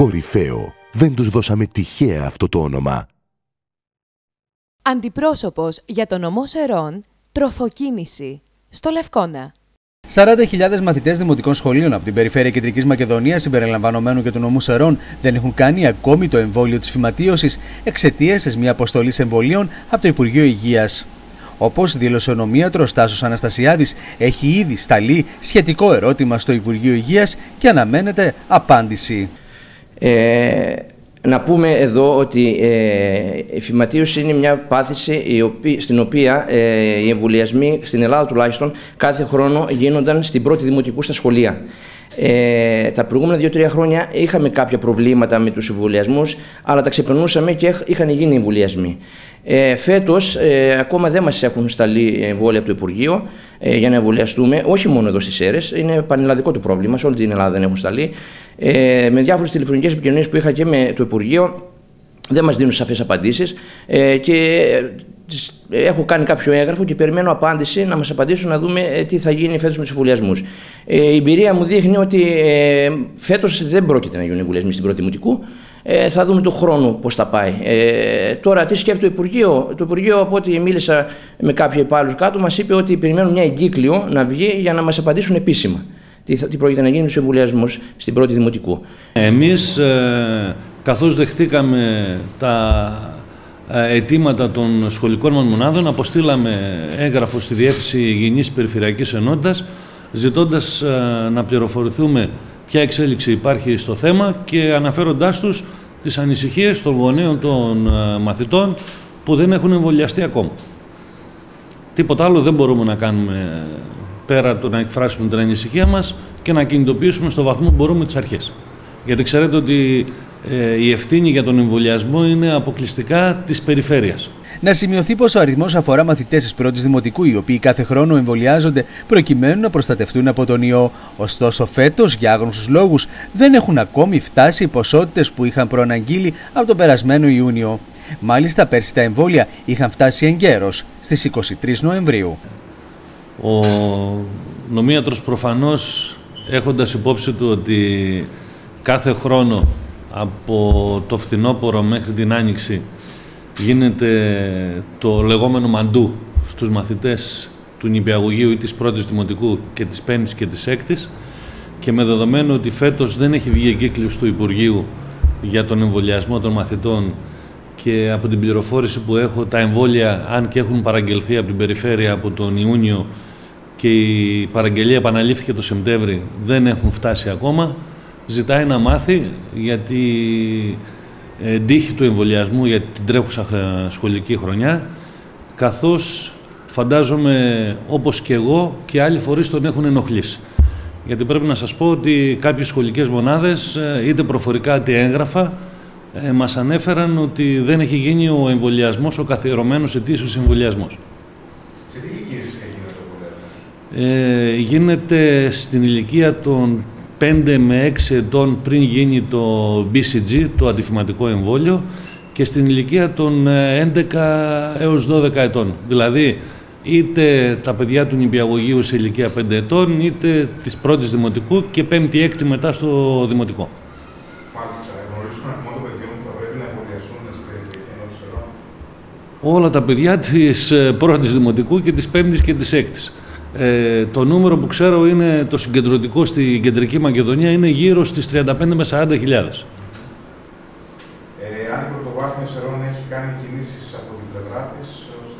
Κορυφαίο. Δεν τους δώσαμε τυχαία αυτό το όνομα. Αντιπρόσωπος για τον νομό Σερών, τροφοκίνηση, στο Λευκόνα. 40.000 μαθητές δημοτικών σχολείων από την περιφέρεια Κεντρικής Μακεδονίας, συμπεριλαμβανομένου και του νομού Σερών, δεν έχουν κάνει ακόμη το εμβόλιο της φυματίωσης εξαιτίας της μια αποστολής εμβολίων από το Υπουργείο Υγείας. Όπως δήλωσε ο νομίατρος Τάσος Αναστασιάδης, έχει ήδη σταλεί σχετικό ερώτημα στο Υπουργείο Υγείας και αναμένεται απάντηση. Ε, να πούμε εδώ ότι ε, η φυματίωση είναι μια πάθηση η οποία, στην οποία ε, οι εμβολιασμοί στην Ελλάδα τουλάχιστον κάθε χρόνο γίνονταν στην πρώτη δημοτικού στα σχολεία. Ε, τα προηγούμενα δύο-τρία χρόνια είχαμε κάποια προβλήματα με τους εμβολιασμούς, αλλά τα ξεπερνούσαμε και είχαν γίνει εμβολιασμοί. Ε, Φέτος, ε, ακόμα δεν μας έχουν σταλεί εμβόλια από το Υπουργείο ε, για να εμβολιαστούμε, όχι μόνο εδώ στις αίρε, είναι πανελλαδικό το πρόβλημα, σε όλη την Ελλάδα δεν έχουν σταλεί. Ε, με διάφορες τηλεφωνικές επικοινωνίες που είχα και με το Υπουργείο, δεν μας δίνουν σαφές απαντήσεις ε, και έχω κάνει κάποιο έγγραφο και περιμένω απάντηση να μας απαντήσουν να δούμε ε, τι θα γίνει φέτος με τους εμβολιασμούς. Ε, η εμπειρία μου δείχνει ότι ε, φέτος δεν πρόκειται να γίνουν εμβολιασμοί στην πρώτη μουτικού. Ε, θα δούμε το χρόνο πώς θα πάει. Ε, τώρα, τι σκέφτεται το Υπουργείο; Το Υπουργείο, από ό,τι μίλησα με κάποιοι υπάλληλους κάτω, μας είπε ότι περιμένουν μια εγκύκλιο να βγει για να μας απαντήσουν επίσημα. Τι, τι πρόκειται να γίνει με τους εμβολιασμούς στην πρώτη δημοτικού. Εμείς, ε, καθώς δεχτήκαμε τα ε, αιτήματα των σχολικών μας μονάδων, αποστήλαμε έγγραφο στη Διεύθυνση Υγιεινής Περιφερειακής Ενότητας, ζητώντας ε, να πληροφορηθούμε ποια εξέλιξη υπάρχει στο θέμα και αναφέροντάς τους τις ανησυχίες των γονέων των ε, μαθητών που δεν έχουν εμβολιαστεί ακόμα. Τίποτα άλλο δεν μπορούμε να κάνουμε πέρα το να εκφράσουμε την ανησυχία μας και να κινητοποιήσουμε στο βαθμό που μπορούμε τις αρχές. Γιατί ξέρετε ότι ε, η ευθύνη για τον εμβολιασμό είναι αποκλειστικά της περιφέρειας. Να σημειωθεί πως ο αριθμός αφορά μαθητές της πρώτης Δημοτικού, οι οποίοι κάθε χρόνο εμβολιάζονται προκειμένου να προστατευτούν από τον ιό. Ωστόσο, φέτος, για άγνωστους λόγους, δεν έχουν ακόμη φτάσει οι ποσότητες που είχαν προαναγγείλει από τον περασμένο Ιούνιο. Μάλιστα, πέρσι τα εμβόλια είχαν φτάσει εγκαίρως στις 23 Νοεμβρίου. Ο νομίατρος προφανώς έχοντας υπόψη του ότι κάθε χρόνο από το φθινόπωρο μέχρι την Άνοιξη γίνεται το λεγόμενο μαντού στους μαθητές του νηπιαγωγείου ή της πρώτης δημοτικού και της πέμπτης και της έκτης και με δεδομένο ότι φέτος δεν έχει βγει εγκύκλειος του Υπουργείου για τον εμβολιασμό των μαθητών και από την πληροφόρηση που έχω τα εμβόλια αν και έχουν παραγγελθεί από την περιφέρεια από τον Ιούνιο και η παραγγελία επαναλήφθηκε το Σεπτέμβρη δεν έχουν φτάσει ακόμα ζητάει να μάθει γιατί τύχη του εμβολιασμού για την τρέχουσα σχολική χρονιά, καθώς φαντάζομαι όπως και εγώ και άλλοι φορείς τον έχουν ενοχλήσει. Γιατί πρέπει να σας πω ότι κάποιες σχολικές μονάδες, ε, είτε προφορικά είτε έγγραφα, ε, μας ανέφεραν ότι δεν έχει γίνει ο εμβολιασμός, ο καθιερωμένος ετήσιος εμβολιασμός. Σε τι ηλικίες γίνεται ο εμβολιασμός; Ε, γίνεται στην ηλικία των 5 με 6 ετών πριν γίνει το BCG, το αντιφυματικό εμβόλιο, και στην ηλικία των 11 ε, έως 12 ετών. Δηλαδή, είτε τα παιδιά του νηπιαγωγείου σε ηλικία 5 ετών, είτε της πρώτης δημοτικού και πέμπτη έκτη μετά στο δημοτικό. Μάλιστα, γνωρίζουν αριθμό των παιδιών που θα πρέπει να εμβολιαστούν στην ενό Όλα τα παιδιά της ε, πρώτης δημοτικού και της πέμπτης και της έκτης. Ε, το νούμερο που ξέρω είναι το συγκεντρωτικό στην κεντρική Μακεδονία είναι γύρω στις 35 με 40 χιλιάδες. Ε, αν η πρωτοβάθμια Σερών έχει κάνει κινήσεις από την πλευρά της, ώστε να... Ναι,